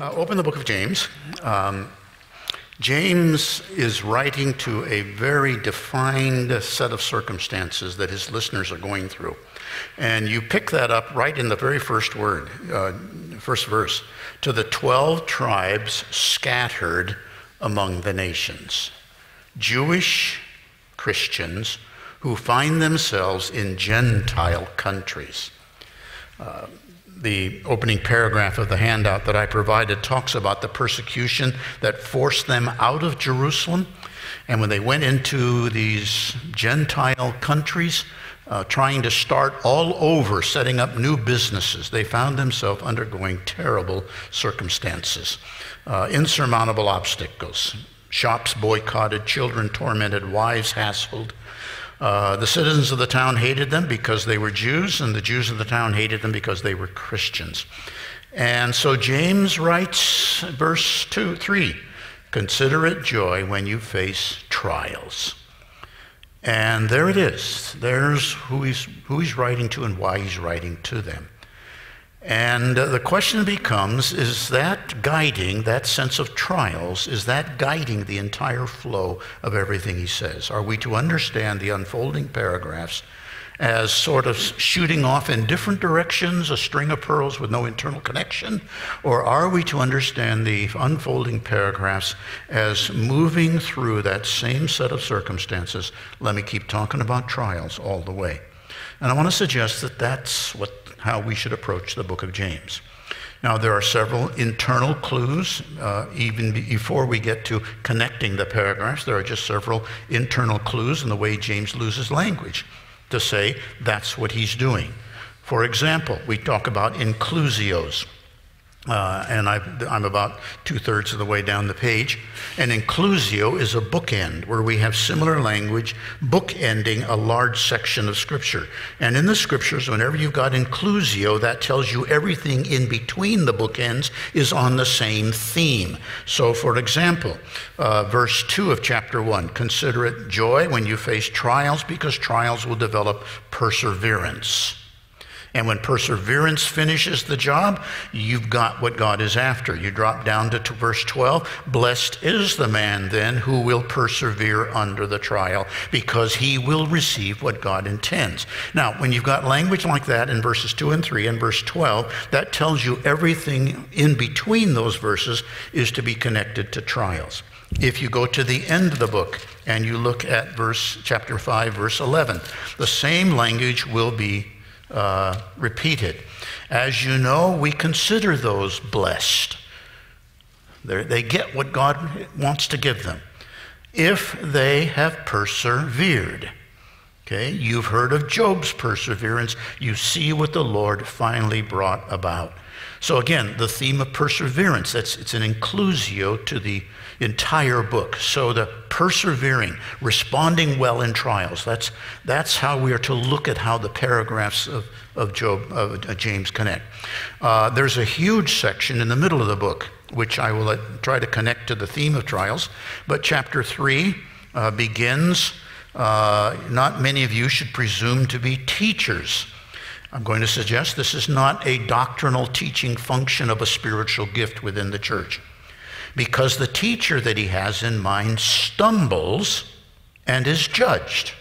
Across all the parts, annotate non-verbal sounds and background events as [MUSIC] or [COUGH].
Uh, open the book of James. Um, James is writing to a very defined set of circumstances that his listeners are going through. And you pick that up right in the very first word, uh, first verse. To the 12 tribes scattered among the nations. Jewish Christians who find themselves in Gentile countries. Uh, the opening paragraph of the handout that I provided talks about the persecution that forced them out of Jerusalem. And when they went into these Gentile countries, uh, trying to start all over, setting up new businesses, they found themselves undergoing terrible circumstances, uh, insurmountable obstacles. Shops boycotted, children tormented, wives hassled, uh, the citizens of the town hated them because they were Jews, and the Jews of the town hated them because they were Christians. And so James writes, verse 2, 3 Consider it joy when you face trials. And there it is. There's who he's, who he's writing to and why he's writing to them. And the question becomes is that guiding, that sense of trials, is that guiding the entire flow of everything he says? Are we to understand the unfolding paragraphs as sort of shooting off in different directions, a string of pearls with no internal connection? Or are we to understand the unfolding paragraphs as moving through that same set of circumstances? Let me keep talking about trials all the way. And I want to suggest that that's what how we should approach the book of James. Now, there are several internal clues, uh, even before we get to connecting the paragraphs. There are just several internal clues in the way James loses language to say that's what he's doing. For example, we talk about inclusios. Uh, and i am about two thirds of the way down the page. An inclusio is a bookend where we have similar language bookending a large section of Scripture. And in the Scriptures, whenever you've got inclusio, that tells you everything in between the bookends is on the same theme. So, for example, uh, verse 2 of chapter 1 consider it joy when you face trials because trials will develop perseverance. And when perseverance finishes the job, you've got what God is after. You drop down to verse 12. Blessed is the man then who will persevere under the trial, because he will receive what God intends. Now, when you've got language like that in verses 2 and 3 and verse 12, that tells you everything in between those verses is to be connected to trials. If you go to the end of the book and you look at verse chapter 5 verse 11, the same language will be uh, repeated. As you know, we consider those blessed. They're, they get what God wants to give them if they have persevered. Okay, you've heard of Job's perseverance. You see what the Lord finally brought about. So again, the theme of perseverance, that's it's an inclusio to the entire book. So the persevering, responding well in trials, that's, that's how we are to look at how the paragraphs of, of Job, of James connect. Uh, there's a huge section in the middle of the book, which I will let, try to connect to the theme of trials. But chapter 3 uh, begins, uh, not many of you should presume to be teachers. I'm going to suggest this is not a doctrinal teaching function of a spiritual gift within the church because the teacher that he has in mind stumbles and is judged.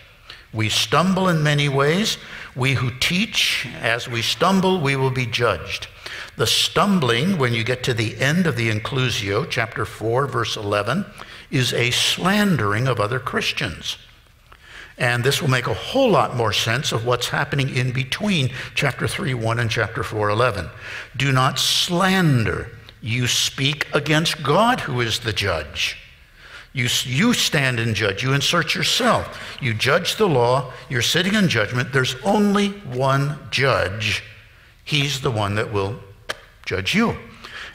We stumble in many ways. We who teach, as we stumble, we will be judged. The stumbling, when you get to the end of the inclusio, chapter 4, verse 11, is a slandering of other Christians. And this will make a whole lot more sense of what's happening in between chapter 3 1 and chapter 4 11. Do not slander you speak against God, who is the judge. You, you stand and judge. You insert yourself. You judge the law. You're sitting in judgment. There's only one judge. He's the one that will judge you.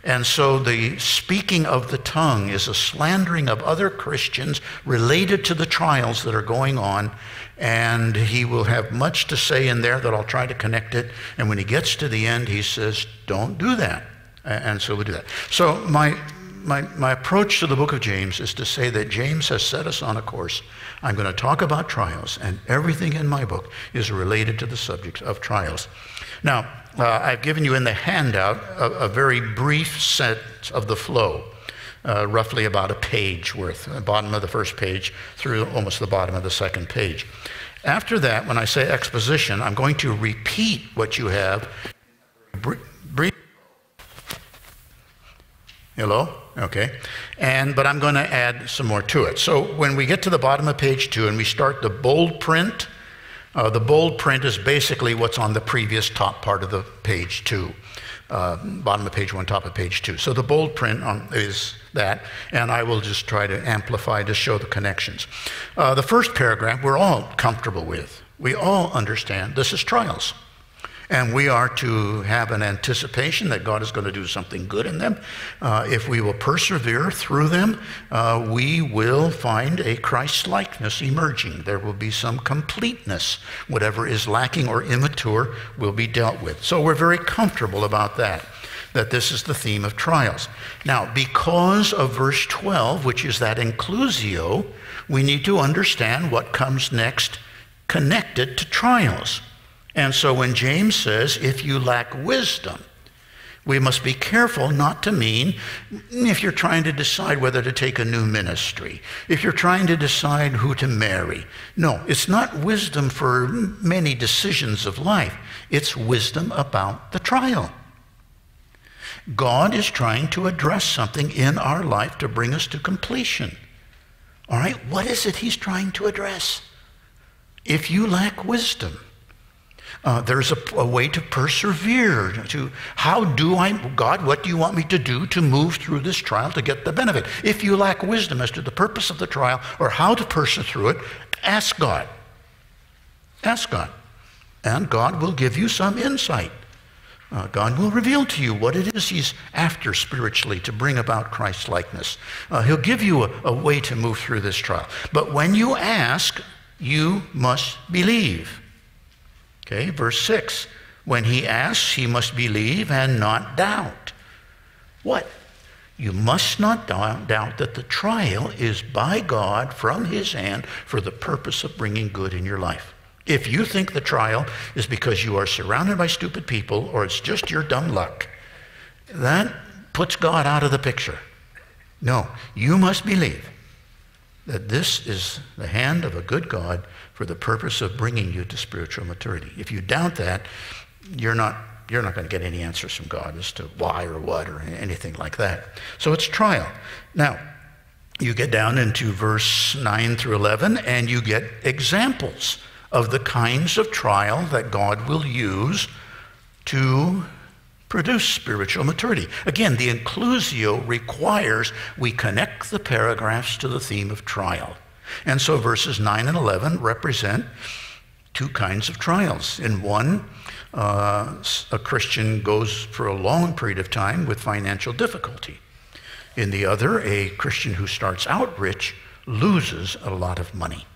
And so the speaking of the tongue is a slandering of other Christians related to the trials that are going on. And he will have much to say in there that I'll try to connect it. And when he gets to the end, he says, Don't do that. And so we do that. So my, my, my approach to the book of James is to say that James has set us on a course. I'm going to talk about trials, and everything in my book is related to the subject of trials. Now, uh, I've given you in the handout a, a very brief set of the flow. Uh, roughly about a page worth, bottom of the first page through almost the bottom of the second page. After that, when I say exposition, I'm going to repeat what you have. Brief. Hello? Okay. And, but I'm going to add some more to it. So when we get to the bottom of page two and we start the bold print, uh, the bold print is basically what's on the previous top part of the page two. Uh, bottom of page one, top of page two. So the bold print on, is that, and I will just try to amplify to show the connections. Uh, the first paragraph we're all comfortable with. We all understand this is trials. And we are to have an anticipation that God is going to do something good in them. Uh, if we will persevere through them, uh, we will find a Christ likeness emerging. There will be some completeness. Whatever is lacking or immature will be dealt with. So we're very comfortable about that that this is the theme of trials. Now, because of verse 12, which is that inclusio, we need to understand what comes next connected to trials. And so when James says, if you lack wisdom, we must be careful not to mean if you're trying to decide whether to take a new ministry, if you're trying to decide who to marry. No, it's not wisdom for many decisions of life, it's wisdom about the trial. God is trying to address something in our life to bring us to completion. All right, what is it He's trying to address? If you lack wisdom, uh, there's a, a, way to persevere. To how do I, God, what do you want me to do to move through this trial to get the benefit? If you lack wisdom as to the purpose of the trial or how to persevere through it, ask God. Ask God. And God will give you some insight. Uh, God will reveal to you what it is He's after spiritually to bring about Christ likeness. Uh, he'll give you a, a way to move through this trial. But when you ask, you must believe. Okay, verse 6. When he asks, he must believe and not doubt. What? You must not doubt that the trial is by God from his hand for the purpose of bringing good in your life. If you think the trial is because you are surrounded by stupid people or it's just your dumb luck, that puts God out of the picture. No, you must believe that this is the hand of a good God for the purpose of bringing you to spiritual maturity. If you doubt that, you're not, you're not going to get any answers from God as to why or what or anything like that. So it's trial. Now, you get down into verse 9 through 11, and you get examples of the kinds of trial that God will use to produce spiritual maturity. Again, the inclusio requires we connect the paragraphs to the theme of trial. And so verses 9 and 11 represent two kinds of trials. In one, uh, a Christian goes for a long period of time with financial difficulty. In the other, a Christian who starts out rich loses a lot of money.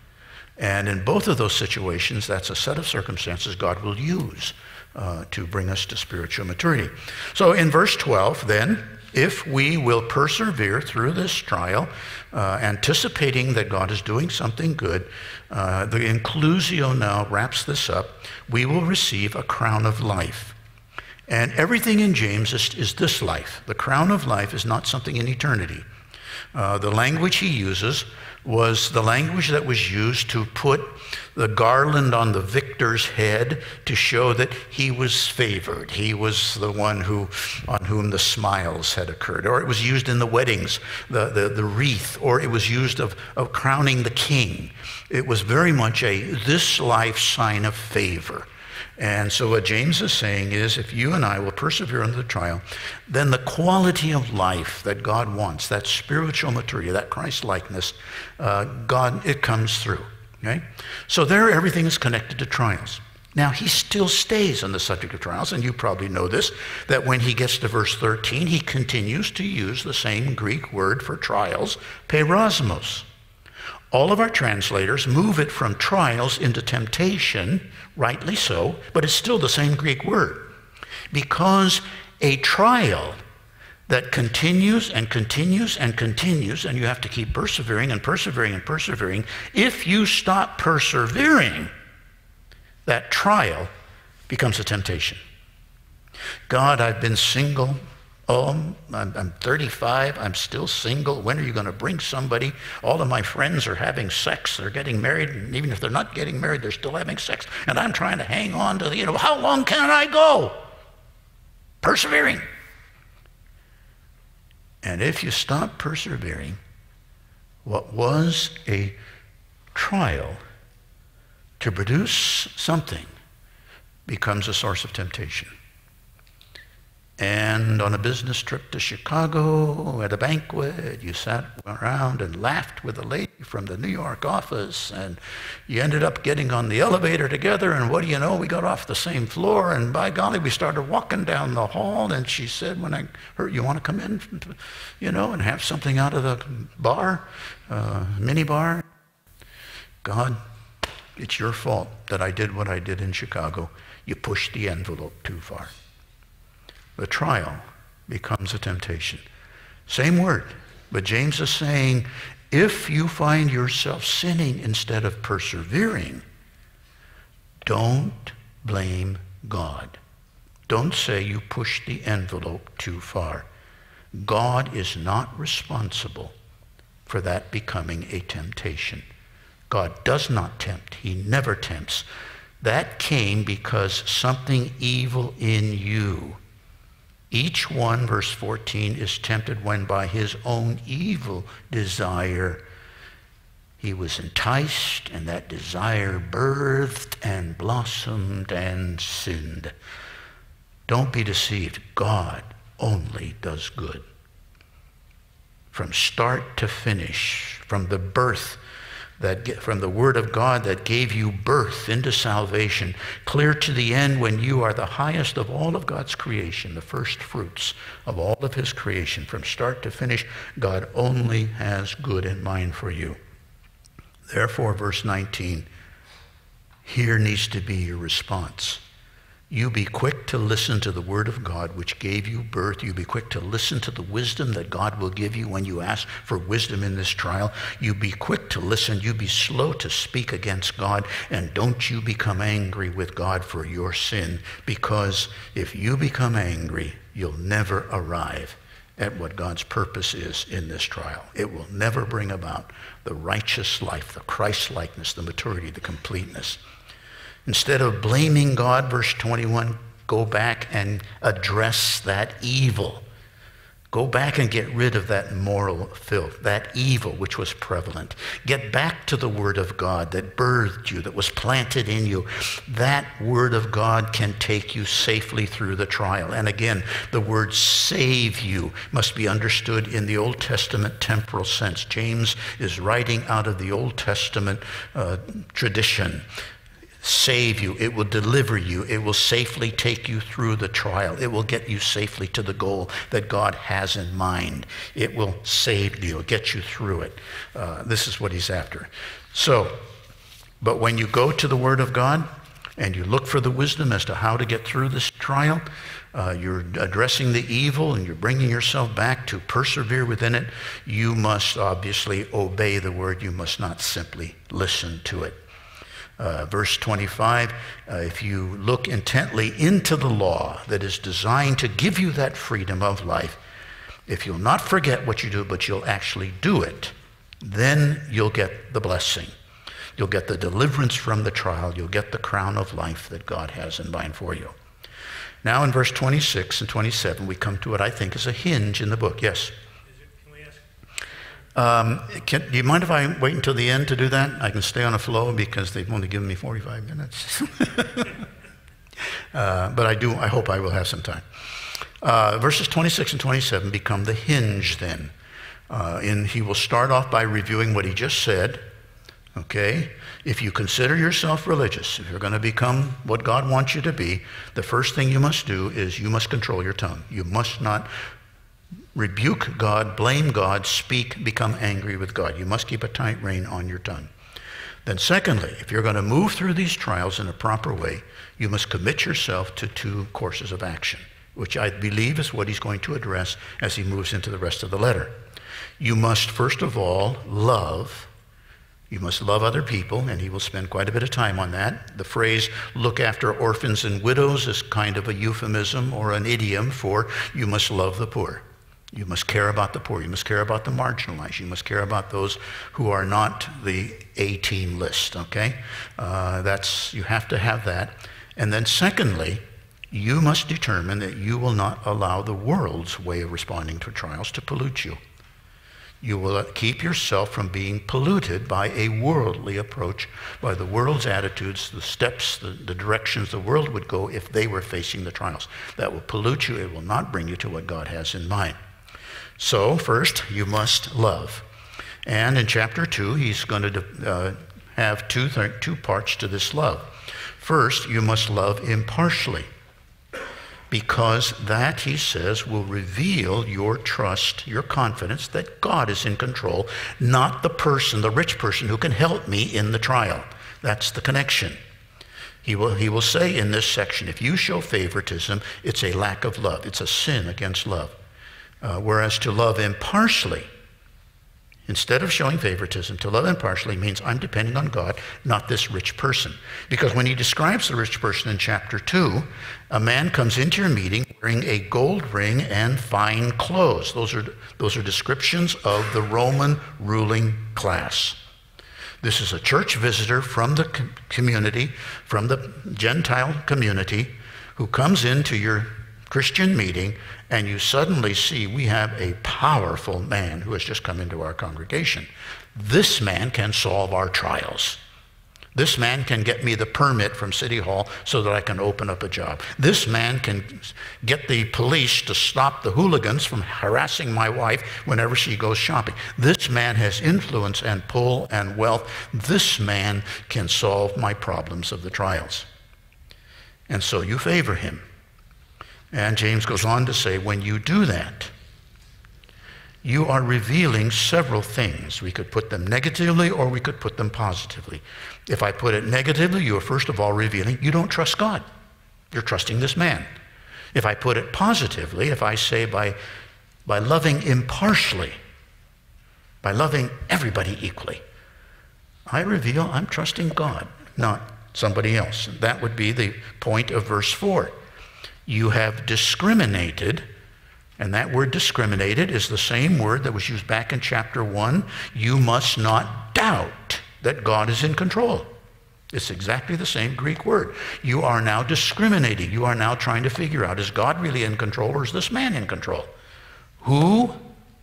And in both of those situations, that's a set of circumstances God will use uh, to bring us to spiritual maturity. So in verse 12, then, if we will persevere through this trial, uh, anticipating that God is doing something good, uh, the inclusio now wraps this up, we will receive a crown of life. And everything in James is, is this life. The crown of life is not something in eternity. Uh, the language he uses was the language that was used to put the garland on the victor's head to show that he was favored. He was the one who, on whom the smiles had occurred. Or it was used in the weddings, the, the, the wreath, or it was used of, of crowning the king. It was very much a this life sign of favor. And so, what James is saying is if you and I will persevere under the trial, then the quality of life that God wants, that spiritual maturity, that Christ likeness, uh, God, it comes through. Okay? So, there everything is connected to trials. Now, he still stays on the subject of trials, and you probably know this, that when he gets to verse 13, he continues to use the same Greek word for trials, peirasmos. All of our translators move it from trials into temptation, rightly so, but it's still the same Greek word. Because a trial that continues and continues and continues, and you have to keep persevering and persevering and persevering, if you stop persevering, that trial becomes a temptation. God, I've been single. Oh, I'm, I'm 35. I'm still single. When are you going to bring somebody? All of my friends are having sex. They're getting married. And even if they're not getting married, they're still having sex. And I'm trying to hang on to, the, you know, how long can I go? Persevering. And if you stop persevering, what was a trial to produce something becomes a source of temptation. And on a business trip to Chicago at a banquet, you sat around and laughed with a lady from the New York office, and you ended up getting on the elevator together. And what do you know? We got off the same floor, and by golly, we started walking down the hall. And she said, When I heard you want to come in, you know, and have something out of the bar, uh, mini bar, God, it's your fault that I did what I did in Chicago. You pushed the envelope too far. The trial becomes a temptation. Same word, but James is saying if you find yourself sinning instead of persevering, don't blame God. Don't say you pushed the envelope too far. God is not responsible for that becoming a temptation. God does not tempt. He never tempts. That came because something evil in you each one, verse 14, is tempted when by his own evil desire he was enticed, and that desire birthed and blossomed and sinned. Don't be deceived. God only does good. From start to finish, from the birth that from the word of God that gave you birth into salvation, clear to the end when you are the highest of all of God's creation, the first fruits of all of his creation. From start to finish, God only has good in mind for you. Therefore, verse 19, here needs to be your response. You be quick to listen to the word of God, which gave you birth. You be quick to listen to the wisdom that God will give you when you ask for wisdom in this trial. You be quick to listen. You be slow to speak against God. And don't you become angry with God for your sin, because if you become angry, you'll never arrive at what God's purpose is in this trial. It will never bring about the righteous life, the Christ likeness, the maturity, the completeness. Instead of blaming God, verse 21, go back and address that evil. Go back and get rid of that moral filth, that evil which was prevalent. Get back to the Word of God that birthed you, that was planted in you. That Word of God can take you safely through the trial. And again, the word save you must be understood in the Old Testament temporal sense. James is writing out of the Old Testament uh, tradition save you. It will deliver you. It will safely take you through the trial. It will get you safely to the goal that God has in mind. It will save you, get you through it. Uh, this is what he's after. So, but when you go to the Word of God and you look for the wisdom as to how to get through this trial, uh, you're addressing the evil and you're bringing yourself back to persevere within it, you must obviously obey the word. You must not simply listen to it. Uh, verse 25, uh, if you look intently into the law that is designed to give you that freedom of life, if you'll not forget what you do, but you'll actually do it, then you'll get the blessing. You'll get the deliverance from the trial. You'll get the crown of life that God has in mind for you. Now, in verse 26 and 27, we come to what I think is a hinge in the book. Yes? Um, can, do you mind if I wait until the end to do that? I can stay on a flow because they've only given me 45 minutes. [LAUGHS] uh, but I do, I hope I will have some time. Uh, verses 26 and 27 become the hinge then. Uh, and he will start off by reviewing what he just said. Okay? If you consider yourself religious, if you're going to become what God wants you to be, the first thing you must do is you must control your tongue. You must not rebuke God, blame God, speak, become angry with God. You must keep a tight rein on your tongue. Then, secondly, if you're going to move through these trials in a proper way, you must commit yourself to two courses of action, which I believe is what he's going to address as he moves into the rest of the letter. You must, first of all, love You must love other people, and he will spend quite a bit of time on that. The phrase look after orphans and widows is kind of a euphemism or an idiom for you must love the poor. You must care about the poor. You must care about the marginalized. You must care about those who are not the A team list, okay? Uh, that's, you have to have that. And then, secondly, you must determine that you will not allow the world's way of responding to trials to pollute you. You will keep yourself from being polluted by a worldly approach, by the world's attitudes, the steps, the, the, directions the world would go if they were facing the trials. That will pollute you. It will not bring you to what God has in mind. So, first, you must love. And in chapter 2, he's going to uh, have two, two parts to this love. First, you must love impartially because that, he says, will reveal your trust, your confidence that God is in control, not the person, the rich person who can help me in the trial. That's the connection. He will, he will say in this section if you show favoritism, it's a lack of love, it's a sin against love. Uh, whereas to love impartially, Instead of showing favoritism, to love impartially means I'm depending on God, not this rich person. Because when he describes the rich person in chapter 2, a man comes into your meeting wearing a gold ring and fine clothes. Those are, those are descriptions of the Roman ruling class. This is a church visitor from the community, from the Gentile community, who comes into your Christian meeting and you suddenly see we have a powerful man who has just come into our congregation. This man can solve our trials. This man can get me the permit from City Hall so that I can open up a job. This man can get the police to stop the hooligans from harassing my wife whenever she goes shopping. This man has influence and pull and wealth. This man can solve my problems of the trials. And so you favor him. And James goes on to say, when you do that, you are revealing several things. We could put them negatively or we could put them positively. If I put it negatively, you are first of all revealing you don't trust God. You're trusting this man. If I put it positively, if I say by, by loving impartially, by loving everybody equally, I reveal I'm trusting God, not somebody else. That would be the point of verse 4 you have discriminated. And that word discriminated is the same word that was used back in chapter 1. You must not doubt that God is in control. It's exactly the same Greek word. You are now discriminating. You are now trying to figure out is God really in control or is this man in control? Who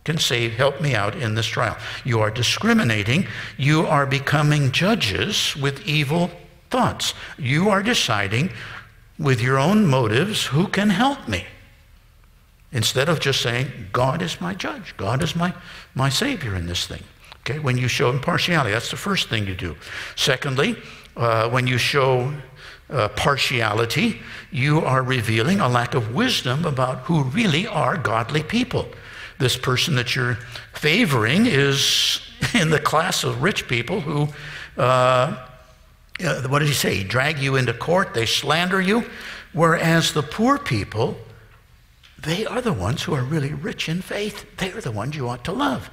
can save, help me out in this trial? You are discriminating. You are becoming judges with evil thoughts. You are deciding with your own motives who can help me. Instead of just saying, God is my judge, God is my, my Savior in this thing. Okay, when you show impartiality, that's the first thing you do. Secondly, uh, when you show uh, partiality, you are revealing a lack of wisdom about who really are godly people. This person that you're favoring is [LAUGHS] in the class of rich people who uh, uh, what did he say? He drag you into court, they slander you. Whereas the poor people, they are the ones who are really rich in faith. They are the ones you ought to love.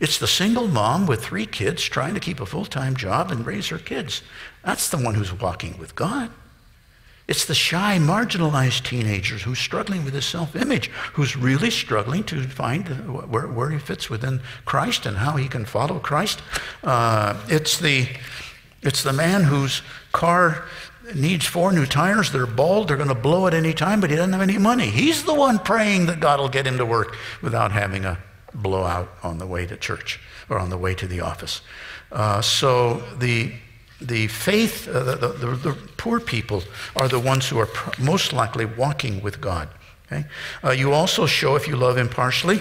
It's the single mom with three kids trying to keep a full time job and raise her kids. That's the one who's walking with God. It's the shy, marginalized teenagers who's struggling with his self image, who's really struggling to find where, where, he fits within Christ and how he can follow Christ. Uh, it's the it's the man whose car needs four new tires. They're bald. They're going to blow at any time, but he doesn't have any money. He's the one praying that God will get him to work without having a blowout on the way to church or on the way to the office. Uh, so the the faith, uh, the, the, the, poor people are the ones who are most likely walking with God. Okay? Uh, you also show, if you love impartially,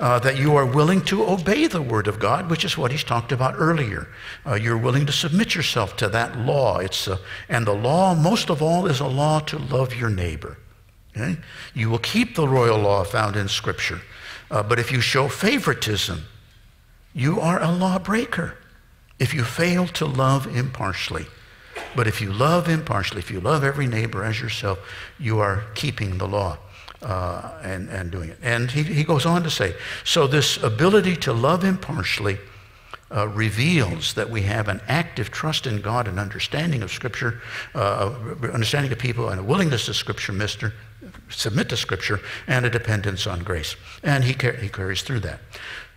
uh, that you are willing to obey the Word of God, which is what he's talked about earlier. Uh, you're willing to submit yourself to that law. It's a, and the law, most of all, is a law to love your neighbor. Okay? You will keep the royal law found in Scripture. Uh, but if you show favoritism, you are a lawbreaker. If you fail to love impartially, but if you love impartially, if you love every neighbor as yourself, you are keeping the law uh, and, and doing it. And he, he goes on to say so, this ability to love impartially uh, reveals that we have an active trust in God and understanding of Scripture, uh, understanding of people, and a willingness to Scripture, Mister, submit to Scripture, and a dependence on grace. And he, car- he carries through that.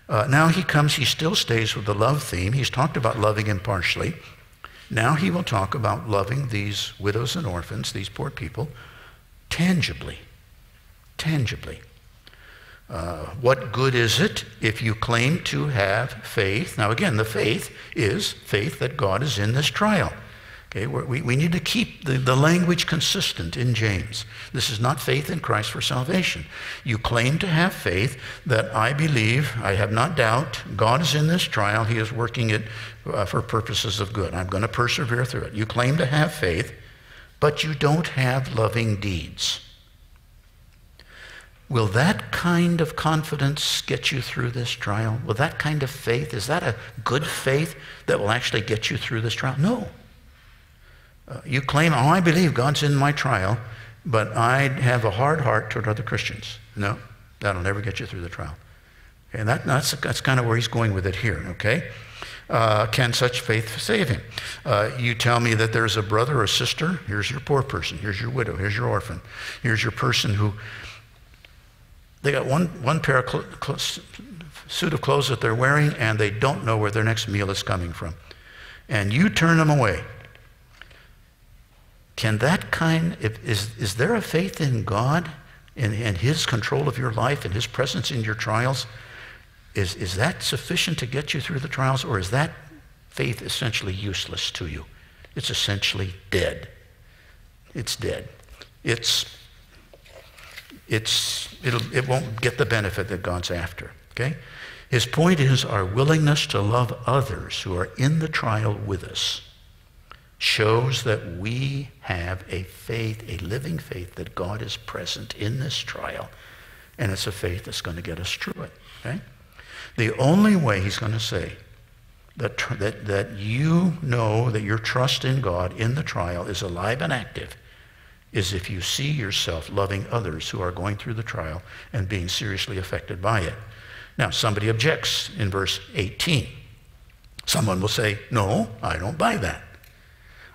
Uh, now he comes, he still stays with the love theme. He's talked about loving impartially. Now he will talk about loving these widows and orphans, these poor people, tangibly. Tangibly. Uh, what good is it if you claim to have faith? Now, again, the faith is faith that God is in this trial. Okay, we, we need to keep the, the language consistent in James. This is not faith in Christ for salvation. You claim to have faith that I believe, I have not doubt, God is in this trial, He is working it uh, for purposes of good. I'm going to persevere through it. You claim to have faith, but you don't have loving deeds. Will that kind of confidence get you through this trial? Will that kind of faith, is that a good faith that will actually get you through this trial? No. Uh, you claim, oh, I believe God's in my trial, but I have a hard heart toward other Christians. No, that'll never get you through the trial. And that, that's, that's kind of where he's going with it here, okay? Uh, can such faith save him? Uh, you tell me that there's a brother or sister. Here's your poor person. Here's your widow. Here's your orphan. Here's your person who they got one, one pair of cl- cl- suit of clothes that they're wearing, and they don't know where their next meal is coming from. And you turn them away. Can that kind, if, is, is there a faith in God and, and His control of your life and His presence in your trials? Is, is that sufficient to get you through the trials, or is that faith essentially useless to you? It's essentially dead. It's dead. It's it's, it'll, it won't get the benefit that God's after. Okay? His point is our willingness to love others who are in the trial with us shows that we have a faith, a living faith, that God is present in this trial. And it's a faith that's going to get us through it. Okay? The only way he's going to say that, that, that you know that your trust in God in the trial is alive and active is if you see yourself loving others who are going through the trial and being seriously affected by it. Now, somebody objects in verse 18. Someone will say, No, I don't buy that.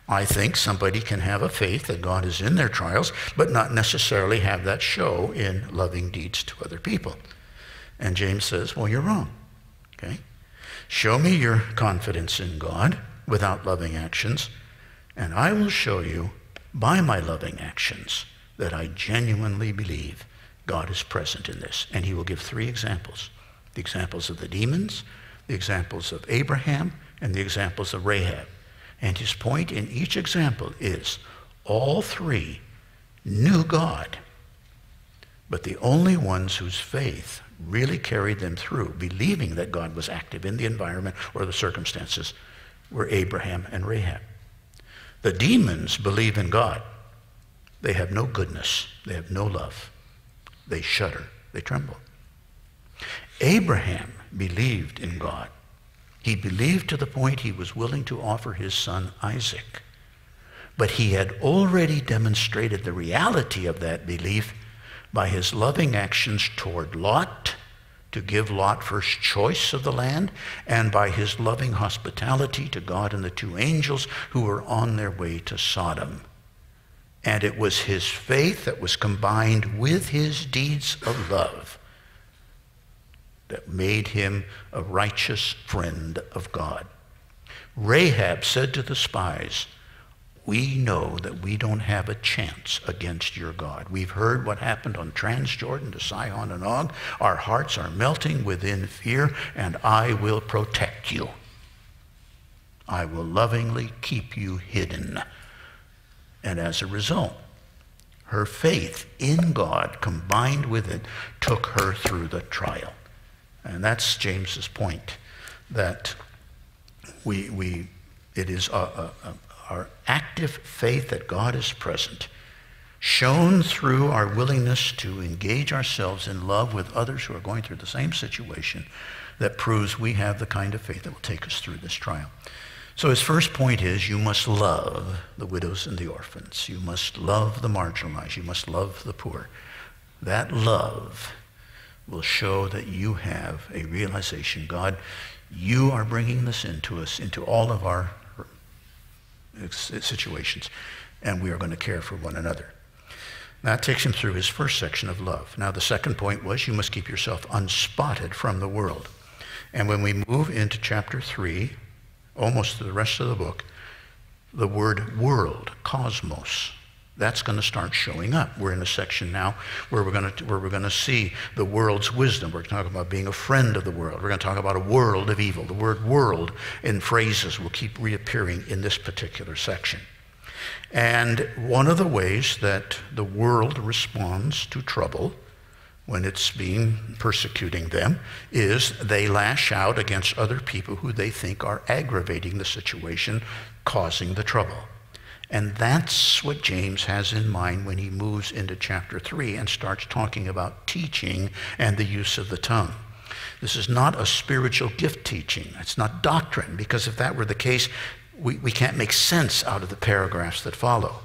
I think somebody can have a faith that God is in their trials, but not necessarily have that show in loving deeds to other people. And James says, Well, you're wrong. Okay? Show me your confidence in God without loving actions, and I will show you by my loving actions that I genuinely believe God is present in this. And he will give three examples the examples of the demons, the examples of Abraham, and the examples of Rahab. And his point in each example is all three knew God, but the only ones whose faith really carried them through, believing that God was active in the environment or the circumstances, were Abraham and Rahab. The demons believe in God. They have no goodness. They have no love. They shudder. They tremble. Abraham believed in God. He believed to the point he was willing to offer his son Isaac. But he had already demonstrated the reality of that belief by his loving actions toward Lot to give Lot first choice of the land, and by his loving hospitality to God and the two angels who were on their way to Sodom. And it was his faith that was combined with his deeds of love that made him a righteous friend of God. Rahab said to the spies, we know that we don't have a chance against your God. We've heard what happened on Transjordan to Sihon and Og. Our hearts are melting within fear, and I will protect you. I will lovingly keep you hidden. And as a result, her faith in God combined with it took her through the trial. And that's James's point that we, we, it is a, a, our active faith that God is present, shown through our willingness to engage ourselves in love with others who are going through the same situation, that proves we have the kind of faith that will take us through this trial. So his first point is you must love the widows and the orphans. You must love the marginalized. You must love the poor. That love will show that you have a realization, God, you are bringing this into us, into all of our Uh, situations, and we are going to care for one another. That takes him through his first section of love. Now, the second point was you must keep yourself unspotted from the world. And when we move into chapter 3, almost the rest of the book, the word world, cosmos, that's going to start showing up. We're in a section now where we're going to, where we're going to see the world's wisdom. We're talking about being a friend of the world. We're going to talk about a world of evil. The word world in phrases will keep reappearing in this particular section. And one of the ways that the world responds to trouble when it's being persecuting them is they lash out against other people who they think are aggravating the situation, causing the trouble. And that's what James has in mind when he moves into chapter 3 and starts talking about teaching and the use of the tongue. This is not a spiritual gift teaching. It's not doctrine, because if that were the case, we, we can't make sense out of the paragraphs that follow.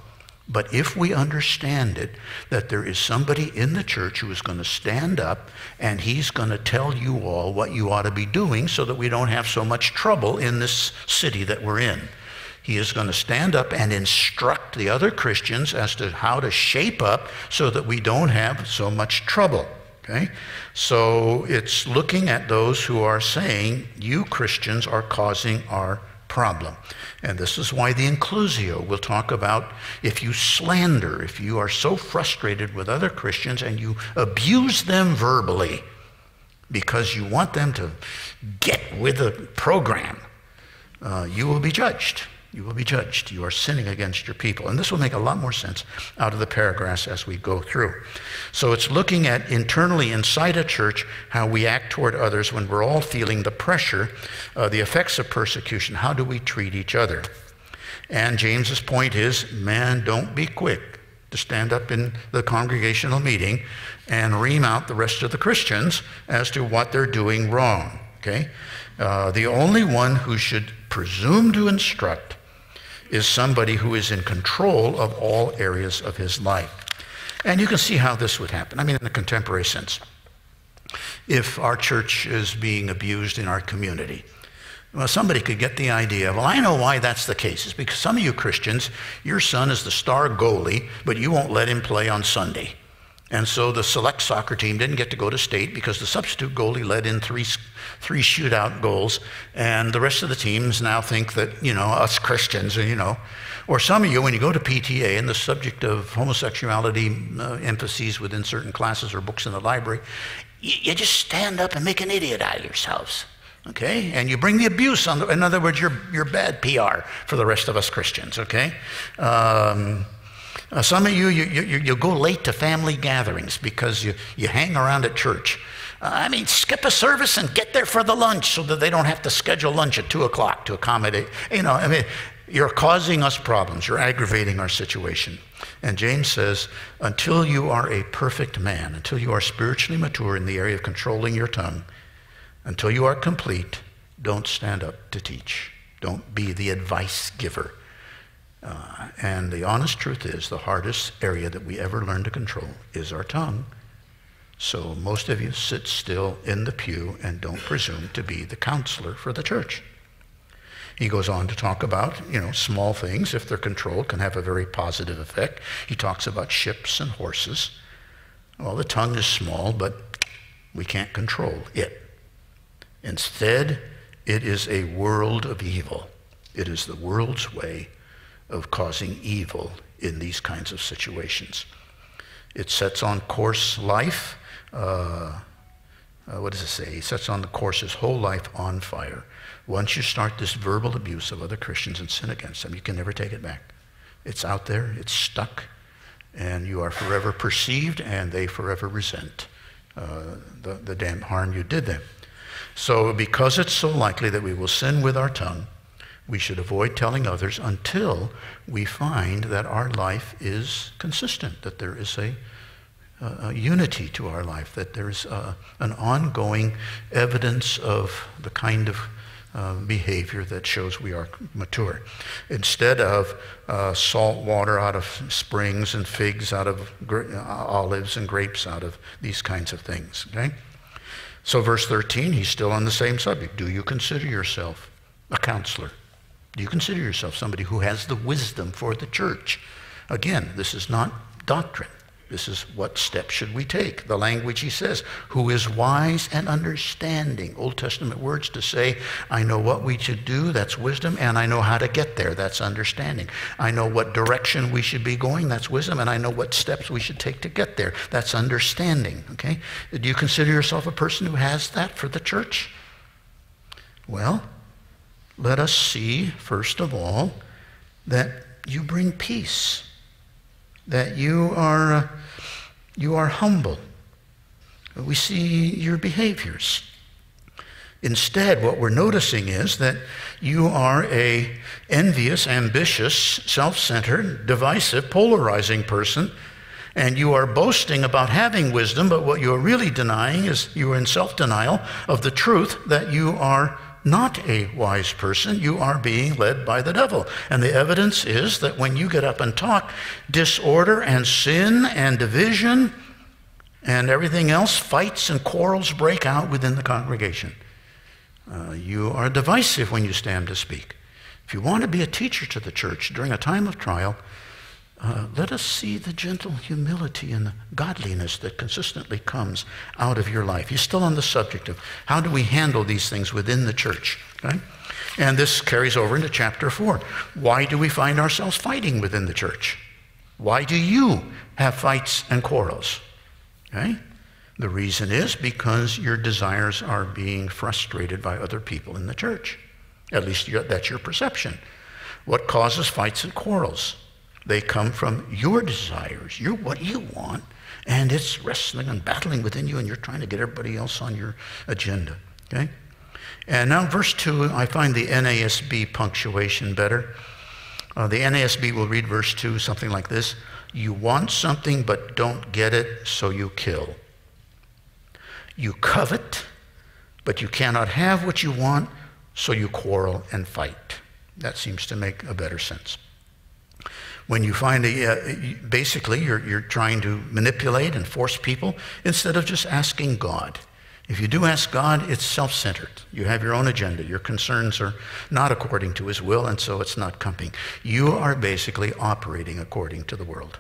But if we understand it, that there is somebody in the church who is going to stand up and he's going to tell you all what you ought to be doing so that we don't have so much trouble in this city that we're in. He is going to stand up and instruct the other Christians as to how to shape up so that we don't have so much trouble. Okay? So it's looking at those who are saying, you Christians are causing our problem. And this is why the inclusio will talk about if you slander, if you are so frustrated with other Christians and you abuse them verbally because you want them to get with the program, uh, you will be judged you will be judged. You are sinning against your people. And this will make a lot more sense out of the paragraphs as we go through. So it's looking at internally inside a church how we act toward others when we're all feeling the pressure, uh, the effects of persecution. How do we treat each other? And James's point is man, don't be quick to stand up in the congregational meeting and ream out the rest of the Christians as to what they're doing wrong. Okay? Uh, the only one who should presume to instruct is somebody who is in control of all areas of his life. And you can see how this would happen. I mean, in a contemporary sense. If our church is being abused in our community, well, somebody could get the idea, well, I know why that's the case. It's because some of you Christians, your son is the star goalie, but you won't let him play on Sunday. And so the select soccer team didn't get to go to state because the substitute goalie led in three, three shootout goals. And the rest of the teams now think that, you know, us Christians, and you know, or some of you, when you go to PTA and the subject of homosexuality uh, emphases within certain classes or books in the library, you, you, just stand up and make an idiot out of yourselves. Okay? And you bring the abuse on the, in other words, you're, you're bad PR for the rest of us Christians. Okay? Um, uh, some of you, you, you, you go late to family gatherings because you, you hang around at church. I mean, skip a service and get there for the lunch so that they don't have to schedule lunch at 2 o'clock to accommodate. You know, I mean, you're causing us problems. You're aggravating our situation. And James says, until you are a perfect man, until you are spiritually mature in the area of controlling your tongue, until you are complete, don't stand up to teach. Don't be the advice giver. Uh, and the honest truth is, the hardest area that we ever learn to control is our tongue. So most of you sit still in the pew and don't presume to be the counselor for the church. He goes on to talk about, you know, small things, if they're controlled, can have a very positive effect. He talks about ships and horses. Well, the tongue is small, but we can't control it. Instead, it is a world of evil. It is the world's way of causing evil in these kinds of situations. It sets on course life. Uh, uh, what does it say? He sets on the course his whole life on fire. Once you start this verbal abuse of other Christians and sin against them, you can never take it back. It's out there, it's stuck, and you are forever perceived, and they forever resent uh, the, the damn harm you did them. So, because it's so likely that we will sin with our tongue, we should avoid telling others until we find that our life is consistent, that there is a, a unity to our life, that there's a, an ongoing evidence of the kind of uh, behavior that shows we are mature. Instead of uh, salt water out of springs and figs out of uh, olives and grapes out of these kinds of things. Okay? So, verse 13, he's still on the same subject. Do you consider yourself a counselor? Do you consider yourself somebody who has the wisdom for the church? Again, this is not doctrine. This is what steps should we take. The language he says, who is wise and understanding. Old Testament words to say, I know what we should do, that's wisdom, and I know how to get there, that's understanding. I know what direction we should be going, that's wisdom, and I know what steps we should take to get there, that's understanding. Okay? Do you consider yourself a person who has that for the church? Well, let us see, first of all, that you bring peace that you are, uh, you are humble. We see your behaviors. Instead, what we're noticing is that you are a envious, ambitious, self-centered, divisive, polarizing person, and you are boasting about having wisdom, but what you are really denying is you are in self-denial of the truth that you are not a wise person, you are being led by the devil. And the evidence is that when you get up and talk, disorder and sin and division and everything else, fights and quarrels break out within the congregation. Uh, you are divisive when you stand to speak. If you want to be a teacher to the church during a time of trial, uh, let us see the gentle humility and godliness that consistently comes out of your life. He's still on the subject of how do we handle these things within the church. Okay? And this carries over into chapter 4. Why do we find ourselves fighting within the church? Why do you have fights and quarrels? Okay? The reason is because your desires are being frustrated by other people in the church. At least that's your perception. What causes fights and quarrels? They come from your desires, your, what you want, and it's wrestling and battling within you, and you're trying to get everybody else on your agenda. Okay? And now, verse 2, I find the NASB punctuation better. Uh, the NASB will read verse 2 something like this You want something but don't get it, so you kill. You covet, but you cannot have what you want, so you quarrel and fight. That seems to make a better sense when you find a, uh, basically you're, you're trying to manipulate and force people instead of just asking God. If you do ask God, it's self centered. You have your own agenda. Your concerns are not according to His will, and so it's not coming. You are basically operating according to the world.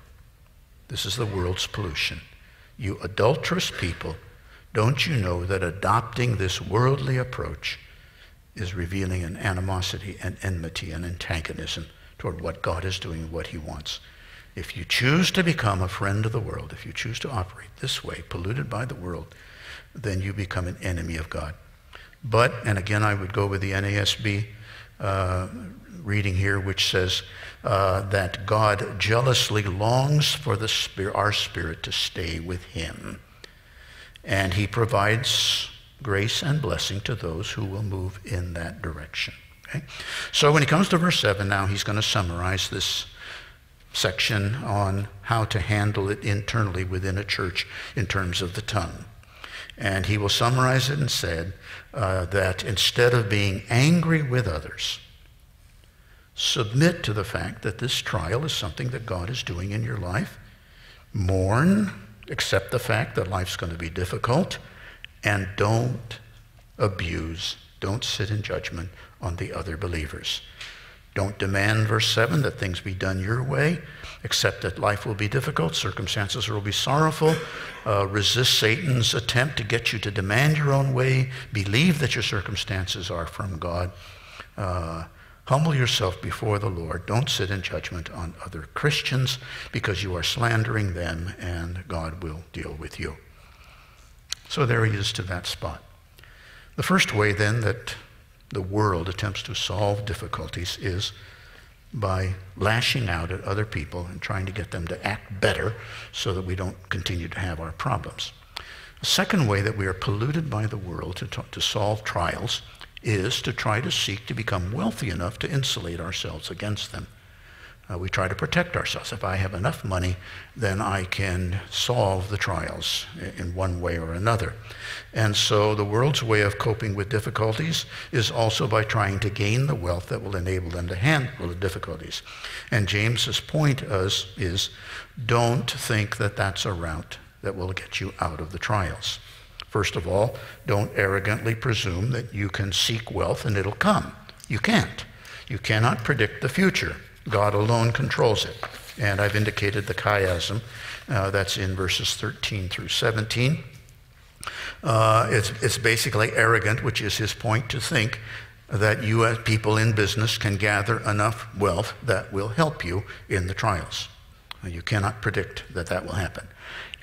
This is the world's pollution. You adulterous people, don't you know that adopting this worldly approach is revealing an animosity and enmity and antagonism toward what God is doing, what He wants. If you choose to become a friend of the world, if you choose to operate this way, polluted by the world, then you become an enemy of God. But, and again, I would go with the NASB uh, reading here, which says uh, that God jealously longs for the our spirit to stay with Him. And He provides grace and blessing to those who will move in that direction. Okay? So when he comes to verse 7 now, he's going to summarize this section on how to handle it internally within a church in terms of the tongue. And he will summarize it and said uh, that instead of being angry with others, submit to the fact that this trial is something that God is doing in your life. Mourn, accept the fact that life's going to be difficult, and don't abuse, don't sit in judgment on the other believers. Don't demand, verse 7, that things be done your way. Accept that life will be difficult, circumstances will be sorrowful. Uh, resist Satan's attempt to get you to demand your own way. Believe that your circumstances are from God. Uh, humble yourself before the Lord. Don't sit in judgment on other Christians because you are slandering them and God will deal with you. So there he is to that spot. The first way, then, that the world attempts to solve difficulties is by lashing out at other people and trying to get them to act better so that we don't continue to have our problems. The second way that we are polluted by the world to, to solve trials is to try to seek to become wealthy enough to insulate ourselves against them. Uh, we try to protect ourselves. If I have enough money, then I can solve the trials in one way or another. And so the world's way of coping with difficulties is also by trying to gain the wealth that will enable them to handle the difficulties. And James's point is, is don't think that that's a route that will get you out of the trials. First of all, don't arrogantly presume that you can seek wealth and it'll come. You can't. You cannot predict the future. God alone controls it. And I've indicated the chiasm. Uh, that's in verses 13 through 17. Uh, it's, it's basically arrogant, which is his point, to think that you as people in business can gather enough wealth that will help you in the trials. You cannot predict that that will happen.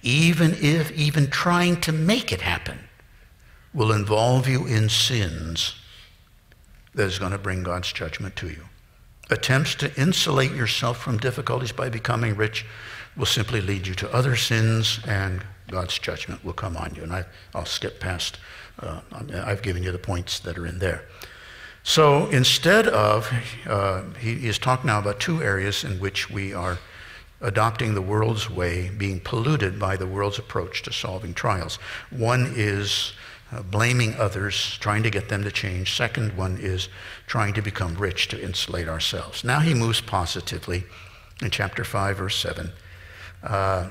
Even if even trying to make it happen will involve you in sins that is going to bring God's judgment to you. Attempts to insulate yourself from difficulties by becoming rich will simply lead you to other sins and God's judgment will come on you. And I, will skip past, uh, I've given you the points that are in there. So instead of, uh, he is talking now about two areas in which we are adopting the world's way, being polluted by the world's approach to solving trials. One is uh, blaming others, trying to get them to change. Second one is trying to become rich to insulate ourselves. Now he moves positively in chapter 5, verse 7. Uh,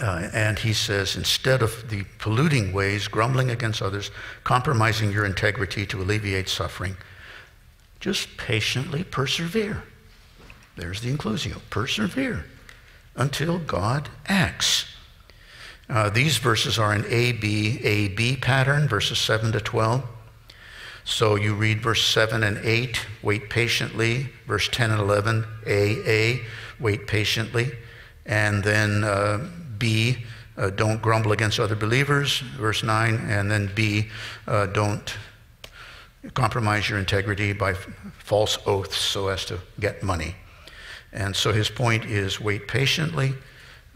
uh, and he says, instead of the polluting ways, grumbling against others, compromising your integrity to alleviate suffering, just patiently persevere. There's the inclusio. Persevere until God acts. Uh, these verses are an A, B, A, B pattern, verses 7 to 12. So you read verse 7 and 8, wait patiently. Verse 10 and 11, A, A, wait patiently. And then uh, B, uh, don't grumble against other believers, verse 9. And then B, uh, don't compromise your integrity by false oaths so as to get money. And so his point is wait patiently,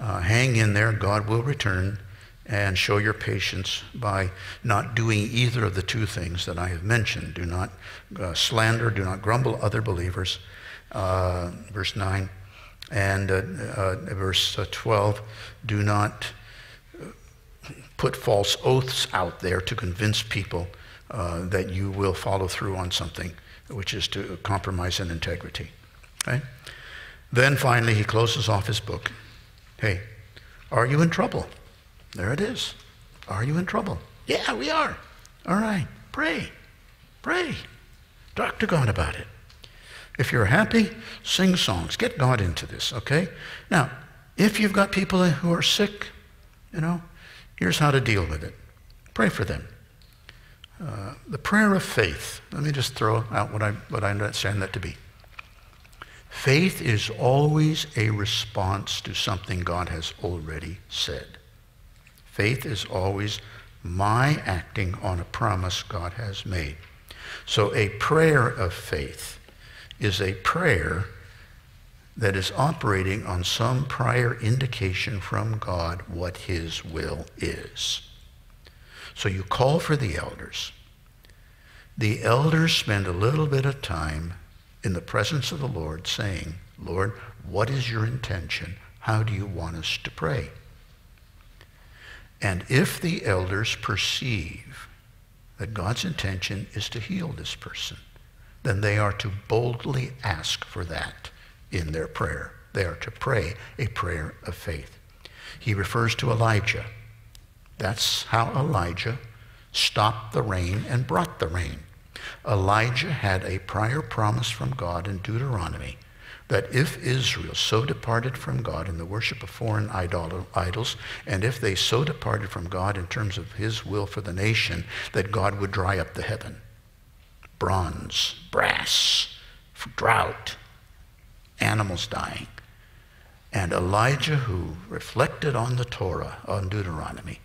uh, hang in there, God will return, and show your patience by not doing either of the two things that I have mentioned. Do not uh, slander, do not grumble other believers. Uh, verse 9. And uh, uh, verse uh, 12, do not put false oaths out there to convince people that you will follow through on something, which is to compromise in integrity. Okay? Then finally, he closes off his book. Hey, are you in trouble? There it is. Are you in trouble? Yeah, we are. All right. Pray. Pray. Talk to God about it. If you're happy, sing songs. Get God into this, okay? Now, if you've got people who are sick, you know, here's how to deal with it. Pray for them. Uh, the prayer of faith. Let me just throw out what I, what I understand that to be. Faith is always a response to something God has already said. Faith is always my acting on a promise God has made. So a prayer of faith is a prayer that is operating on some prior indication from God what his will is. So you call for the elders. The elders spend a little bit of time in the presence of the Lord saying, Lord, what is your intention? How do you want us to pray? And if the elders perceive that God's intention is to heal this person, then they are to boldly ask for that in their prayer. They are to pray a prayer of faith. He refers to Elijah. That's how Elijah stopped the rain and brought the rain. Elijah had a prior promise from God in Deuteronomy that if Israel so departed from God in the worship of foreign idols, and if they so departed from God in terms of his will for the nation, that God would dry up the heaven. Bronze, brass, drought, animals dying. And Elijah, who reflected on the Torah, on Deuteronomy,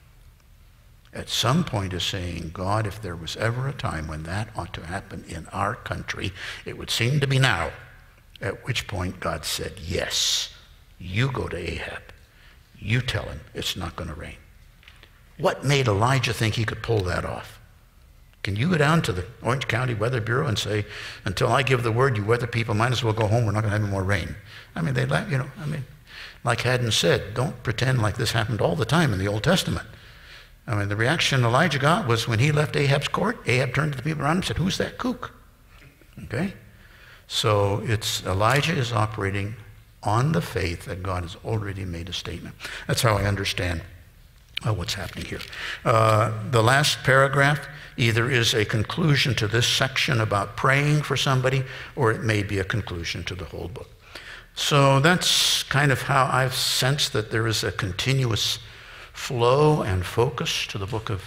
at some point is saying, God, if there was ever a time when that ought to happen in our country, it would seem to be now. At which point God said, Yes, you go to Ahab. You tell him it's not going to rain. What made Elijah think he could pull that off? Can you go down to the Orange County Weather Bureau and say, until I give the word, you weather people might as well go home. We're not going to have any more rain. I mean, they, you know, I mean, like Haddon said, don't pretend like this happened all the time in the Old Testament. I mean, the reaction Elijah got was when he left Ahab's court, Ahab turned to the people around him and said, Who's that kook? Okay? So it's Elijah is operating on the faith that God has already made a statement. That's how I understand oh, what's happening here? Uh, the last paragraph either is a conclusion to this section about praying for somebody, or it may be a conclusion to the whole book. So that's kind of how I've sensed that there is a continuous flow and focus to the book of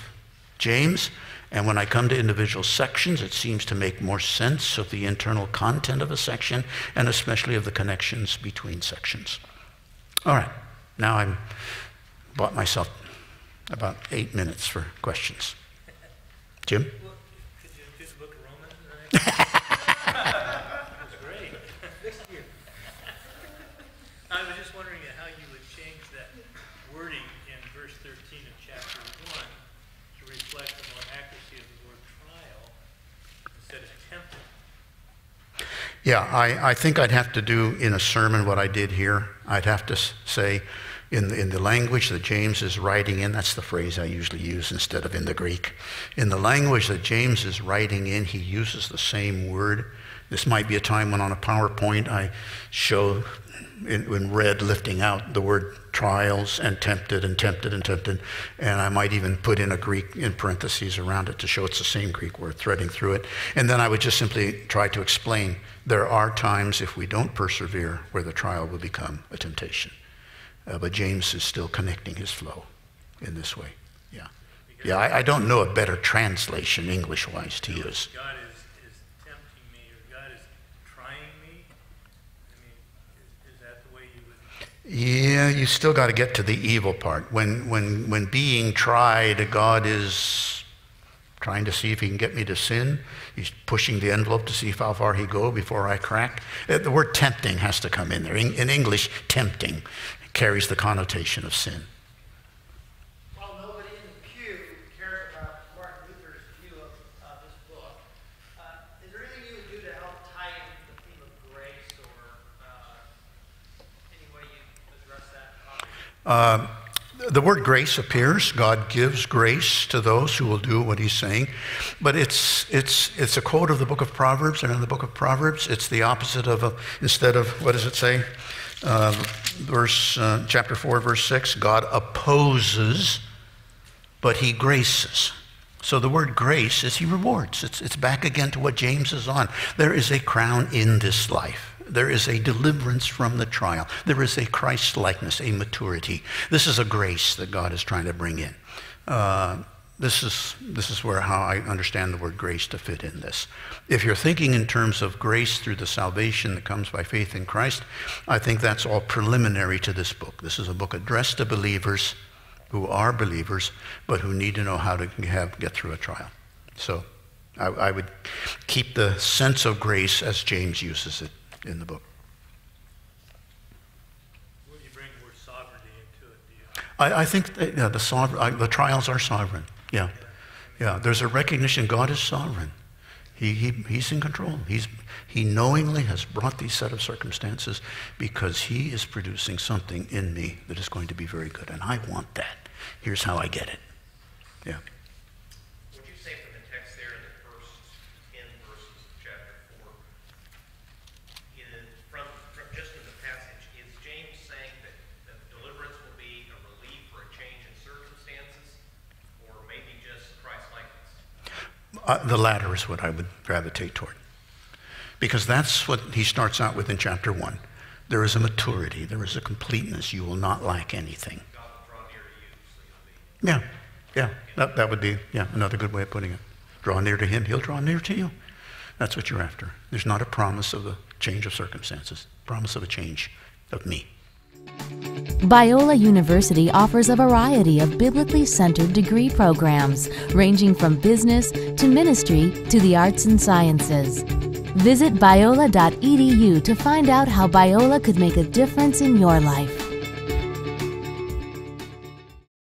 James. And when I come to individual sections, it seems to make more sense of the internal content of a section and especially of the connections between sections. All right, now I've bought myself about eight minutes for questions. Jim? Well, could you do the book of Romans? That's great. I was just wondering how you would change that wording in verse 13 of chapter 1 to reflect the more accuracy of the word trial instead of tempted. Yeah, I, I think I'd have to do in a sermon what I did here. I'd have to say, in the, in the language that James is writing in, that's the phrase I usually use instead of in the Greek. In the language that James is writing in, he uses the same word. This might be a time when on a PowerPoint I show in, in red lifting out the word trials and tempted and tempted and tempted. And I might even put in a Greek in parentheses around it to show it's the same Greek word threading through it. And then I would just simply try to explain there are times if we don't persevere where the trial will become a temptation. Uh, but James is still connecting his flow in this way. Yeah. Yeah, I, I don't know a better translation English wise to use. God is, is tempting me or God is trying me. I mean, is, is that the way you would? Yeah, you still got to get to the evil part. When, when, when being tried, God is trying to see if he can get me to sin. He's pushing the envelope to see how far he go before I crack. Uh, The word tempting has to come in there. In, in English, tempting carries the connotation of sin. While nobody in the pew cares about Martin Luther's view of uh, this book, uh, is there anything you would do to help tie in the theme of grace or uh, any way you address that topic? The word grace appears. God gives grace to those who will do what he's saying. But it's, it's, it's a quote of the book of Proverbs. And in the book of Proverbs, it's the opposite of, a, instead of, what does it say? Uh, verse, uh, chapter 4, verse 6 God opposes, but he graces. So the word grace is he rewards. It's, it's back again to what James is on. There is a crown in this life. There is a deliverance from the trial. There is a Christ likeness, a maturity. This is a grace that God is trying to bring in. Uh, this is, this is where how I understand the word grace to fit in this. If you're thinking in terms of grace through the salvation that comes by faith in Christ, I think that's all preliminary to this book. This is a book addressed to believers who are believers, but who need to know how to have, get through a trial. So I, I would keep the sense of grace as James uses it in the book. When you bring the word sovereignty into it, do you? I, I think that, yeah, the, sover- I, the trials are sovereign. Yeah. Yeah. There's a recognition God is sovereign. He, he, he's in control. He's, he knowingly has brought these set of circumstances because he is producing something in me that is going to be very good. And I want that. Here's how I get it. Yeah. Would you say from the text there in the first ten verses of chapter four, in, from, from just in the passage, is James saying that, that deliverance will be a relief or a change in circumstances, or maybe just Christ-likeness? Uh, the latter is what I would gravitate toward. Because that's what he starts out with in chapter 1. There is a maturity, there is a completeness. You will not lack anything. Yeah, yeah. That, that would be, yeah, another good way of putting it. Draw near to him, he'll draw near to you. That's what you're after. There's not a promise of a change of circumstances, promise of a change of me. Biola University offers a variety of biblically centered degree programs, ranging from business to ministry to the arts and sciences. Visit biola.edu to find out how Biola could make a difference in your life.